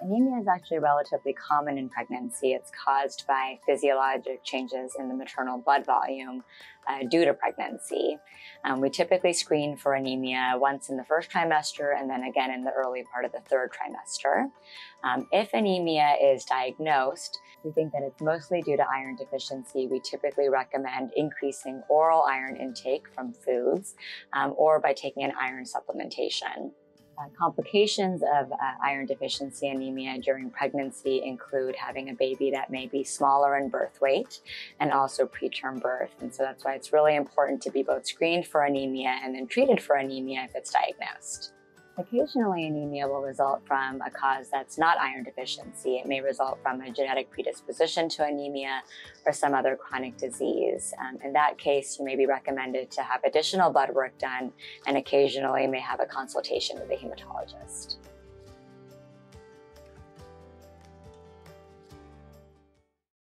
Anemia is actually relatively common in pregnancy. It's caused by physiologic changes in the maternal blood volume uh, due to pregnancy. Um, we typically screen for anemia once in the first trimester and then again in the early part of the third trimester. Um, if anemia is diagnosed, we think that it's mostly due to iron deficiency. We typically recommend increasing oral iron intake from foods um, or by taking an iron supplementation. Uh, complications of uh, iron deficiency anemia during pregnancy include having a baby that may be smaller in birth weight and also preterm birth. And so that's why it's really important to be both screened for anemia and then treated for anemia if it's diagnosed. Occasionally, anemia will result from a cause that's not iron deficiency. It may result from a genetic predisposition to anemia or some other chronic disease. Um, in that case, you may be recommended to have additional blood work done and occasionally may have a consultation with a hematologist.